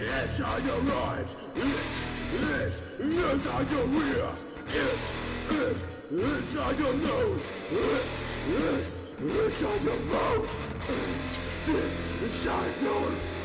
inside your eyes. It is inside your ear. It is inside your nose. It is inside your mouth. It is inside your